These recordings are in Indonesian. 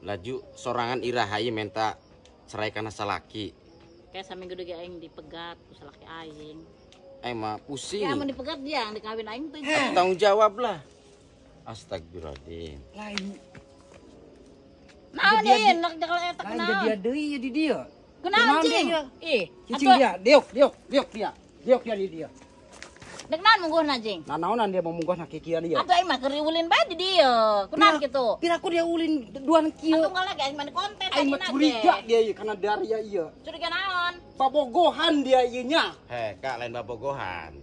laju sorangan irahayu minta cerai karena salaki Kayak sampe gede aing dipegat, terus laki aing. eh mah pusing Ya mau dipegat dia, yang dikawin aing tuh. tanggung jawab lah astagfirullahaladzim Lain Nah, nih, nak jakal eta lain kenal. dia deui ya di dia. Kenal cing. dia. Ih, Cicing dia, diok, diok, diok dia. Diok dia di dia. Dek nan mungguhna cing. Nah naonan dia mau munggah nak kieu dia. Atuh aing mah keur ulin bae di dieu. Kunaon kitu? Pira aku dia ulin duan kieu. Atuh lagi aing mah konten Aing mah curiga Ge. dia ieu karena dari ya ieu. Curiga naon? Pabogohan dia ieu nya. heh kak lain babogohan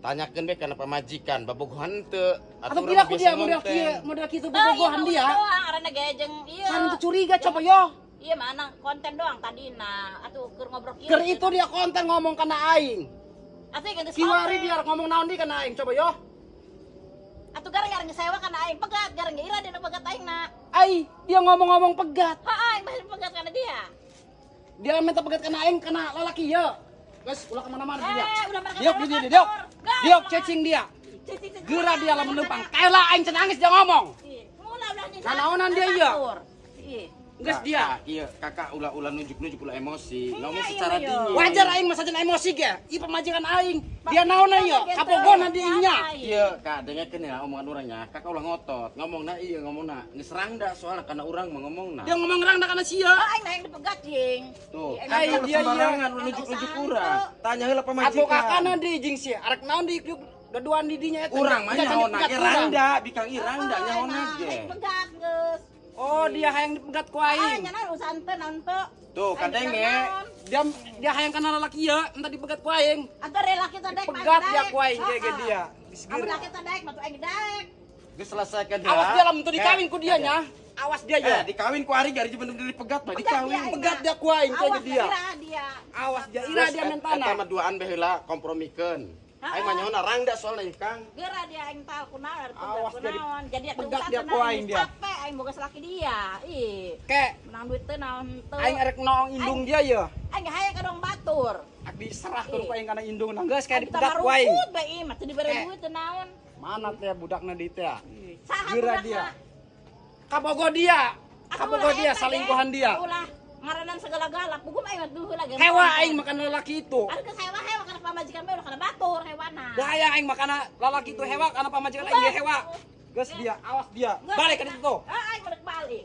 tanyakan be karena pemajikan babogohan teu Atau pira aku dia model kieu, model kieu pabogohan iya, dia. doang, karena gejeng iya. Kan itu curiga coba yo. Iya mana konten doang tadi nah atuh keur ngobrol kieu. Ker itu dia konten ngomong kana aing. Atuh geus Kiwari dia ngomong naon di kana aing coba yo. Atuh garang-garang nyewa kana aing pegat, garang ira dia pegat aing na. Ai, dia ngomong-ngomong pegat. Ha aing mah pegat kana dia. Dia minta pegat kana aing kana lalaki ya. Guys, ulah ke mana-mana dia. Eh, Diok di dia, diok. Diok cacing dia. Geura dia lah menumpang. Kayak aing cenah nangis dia ngomong. Ih, Mula ulah nih. Nah, naonan dia, iya? Ih. Geus dia. iya kakak ulah ulah nunjuk nunjuk ulah emosi Iya, ngomong iya, secara iya. dingin Wajar aing mah sajen emosi ge. Ieu pemajikan aing. Dia naonna ieu? Kapogona dia nya. Iya, Kak, dengarkan ya omongan orangnya. Kakak ulah ngotot. Ngomong na iya, ngomong na. Ngeserang dah soalnya karena orang mau ngomong na. Dia ngomong rang kana sia. Ah, aing yang dipegat jing. Tuh, ulah dia, sembarangan, nunjuk-nunjuk tuh. Tanya heula Atuh pemajikan. kakana di jeung sia. Arek naon di yuk gaduan di dinya eta. Urang mah Dia can nyaho na dipegat ge urang. randa, bikang iranda Ah, nyaho na nah, ge. aing pegat geus. Oh, dia hayang dipegat ku Ah, aing. nyana urusan teu naon teu. Tuh, kadang ya. naon. Dia dia hayang kana lalaki ya, entah dipegat ku aing. Ada rela kita dek. Pegat dia ku aing ge ge dia. Kamu laki kita dek, matu aing dek. Geus selesaikan Awas dia lah untuk dikawin ku dia nya. Awas dia Eh, ya. dikawin ku hari gari bener bener dipegat mah Pegat dikawin. dia, Pegat dia ku aing Awas dia. kira dia. Awas dia ira dia mentana. Eta mah duaan bae heula kompromikeun. Ah, Aing mah nyaho na randa soalnya Kang. Geura dia aing tahu kunaon, Awas dia. Jadi atuh pegat dia teu ku aing dia. Aing boga laki dia. Ih, Kek menang duit teu naon teu. aing arek naong indung dia ya. Aing hayang kadong batur. Ak diserah tuh ku aing kana indung nang geus kayak Kita dipegat ku aing. maruput bae mah teu dibere duit teu naon. Mana teh budakna di teh? Saha budakna? dia. Kabogo dia. Kabogo dia salingkuhan dia. Ulah ngaranan segala galak. Pugum aing mah duheu lagi. Hewa aing makan lalaki itu. Ada ke hewa hewa karena pamajikan bae udah kana batur hewana. Daya aing makana lalaki itu hewa karena pamajikan aing hewa. Geus dia, awas dia. Balik ke situ. Ah, aing balik balik.